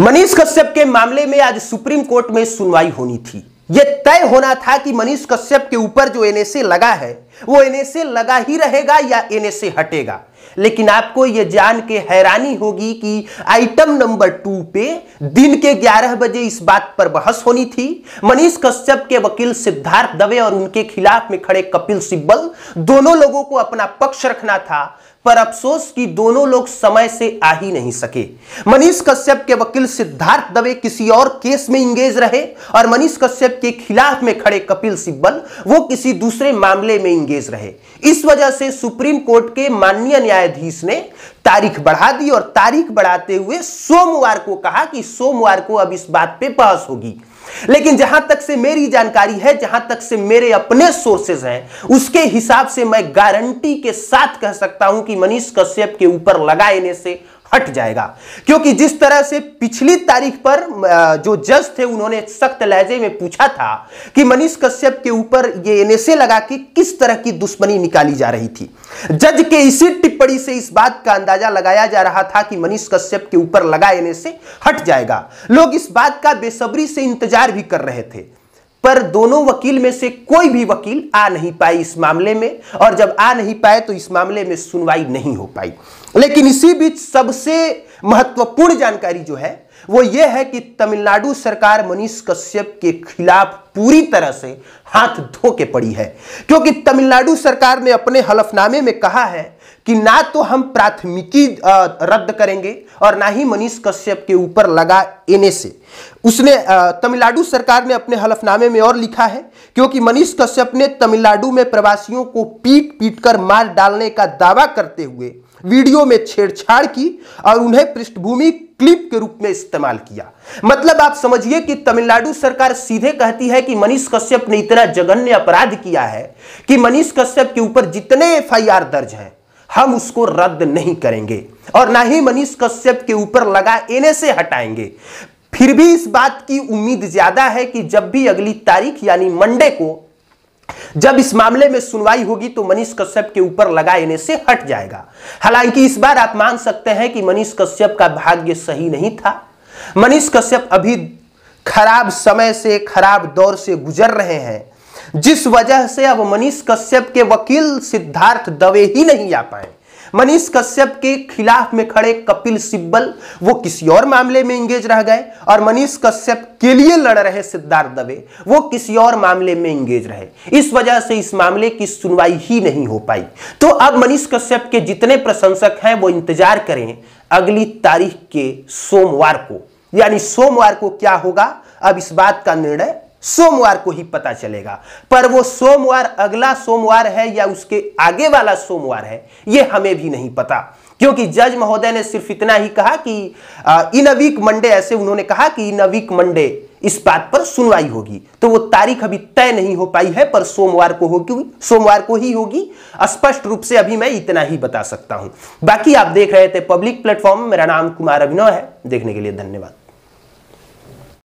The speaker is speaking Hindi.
मनीष कश्यप के मामले में आज सुप्रीम कोर्ट में सुनवाई होनी थी। यह तय होना था कि मनीष कश्यप के ऊपर जो एनएसए लगा है वो एनएसए लगा ही रहेगा या एनएसए हटेगा। लेकिन आपको यह जान के हैरानी होगी कि आइटम नंबर टू पे दिन के 11 बजे इस बात पर बहस होनी थी। मनीष कश्यप के वकील सिद्धार्थ दवे और उनके खिलाफ में खड़े कपिल सिब्बल दोनों लोगों को अपना पक्ष रखना था, पर अफसोस कि दोनों लोग समय से आ ही नहीं सके। मनीष कश्यप के वकील सिद्धार्थ दवे किसी और केस में इंगेज रहे और मनीष कश्यप के खिलाफ में खड़े कपिल सिब्बल वो किसी दूसरे मामले में रहे। इस वजह से सुप्रीम कोर्ट के माननीय न्यायाधीश ने तारीख बढ़ा दी और तारीख बढ़ाते हुए सोमवार को कहा कि सोमवार को अब इस बात पे बहस होगी। लेकिन जहाँ तक से मेरी जानकारी है, जहाँ तक से मेरे अपने सोर्सेज हैं, उसके हिसाब से मैं गारंटी के साथ कह सकता हूँ कि मनीष कश्यप के ऊपर लगाने से हट जाएगा। क्योंकि जिस तरह से पिछली तारीख पर जो जज थे, उन्होंने सख्त लहजे में पूछा था कि मनीष कश्यप के ऊपर ये एनएसए लगा के किस तरह की दुश्मनी निकाली जा रही थी। जज के इसी टिप्पणी से इस बात का अंदाज़ा लगाया जा रहा था कि मनीष कश्यप के ऊपर लगा एनएसए, हट जाएगा। लोग इस बात का बेसब्री से इंतज़ार भी कर रहे थे। पर दोनों वकील में से कोई भी वकील आ नहीं पाए इस मामले में, और जब आ नहीं पाए तो इस मामले में सुनवाई नहीं हो पाई। लेकिन इसी बीच सबसे महत्वपूर्ण जानकारी जो है वो ये है कि तमिलनाडु सरकार मनीष कश्यप के खिलाफ पूरी तरह से हाथ धो के पड़ी है। क्योंकि तमिलनाडु सरकार ने अपने हलफनामे में कहा है कि ना तो हम प्राथमिकी रद्द करेंगे और ना ही मनीष कश्यप के ऊपर लगा एने से। उसने तमिलनाडु सरकार ने अपने हलफनामे में और लिखा है, क्योंकि मनीष कश्यप ने तमिलनाडु में प्रवासियों को पीट पीट कर मार डालने का दावा करते हुए वीडियो में छेड़छाड़ की और उन्हें पृष्ठभूमि क्लिप के रूप में इस्तेमाल किया। मतलब आप समझिए कि तमिलनाडु सरकार सीधे कहती है कि मनीष कश्यप ने इतना जघन्य अपराध किया है कि मनीष कश्यप के ऊपर जितने एफआईआर दर्ज हैं, हम उसको रद्द नहीं करेंगे और ना ही मनीष कश्यप के ऊपर लगा एने से हटाएँगे। फिर भी इस बात की उम्मीद ज़्यादा है कि जब भी अगली तारीख यानी मंडे को जब इस मामले में सुनवाई होगी तो मनीष कश्यप के ऊपर लगाने से हट जाएगा। हालाँकि इस बार आप मान सकते हैं कि मनीष कश्यप का भाग्य सही नहीं था। मनीष कश्यप अभी खराब समय से, खराब दौर से गुजर रहे हैं। जिस वजह से अब मनीष कश्यप के वकील सिद्धार्थ दवे ही नहीं आ पाए। मनीष कश्यप के खिलाफ में खड़े कपिल सिब्बल, वो किसी और मामले में इंगेज रह गए और मनीष कश्यप के लिए लड़ रहे सिद्धार्थ दवे, वो किसी और मामले में इंगेज रहे। इस वजह से इस मामले की सुनवाई ही नहीं हो पाई। तो अब मनीष कश्यप के जितने प्रशंसक हैं, वो इंतज़ार करें अगली तारीख के सोमवार को। यानी सोमवार को क्या होगा? अब इस बात का निर्णय सोमवार को ही पता चलेगा। पर वो सोमवार, अगला सोमवार है या उसके आगे वाला सोमवार है, ये हमें भी नहीं पता। क्योंकि जज महोदय ने सिर्फ़ इतना ही कहा कि इन अ वीक मंडे, ऐसे उन्होंने कहा कि इन अ वीक मंडे इस बात पर सुनवाई होगी। तो वो तारीख अभी तय नहीं हो पाई है, पर सोमवार को होगी, सोमवार को ही होगी। स्पष्ट रूप से अभी मैं इतना ही बता सकता हूँ। बाकी आप देख रहे थे पब्लिक प्लेटफॉर्म मेरा नाम कुमार अभिनव है। देखने के लिए धन्यवाद।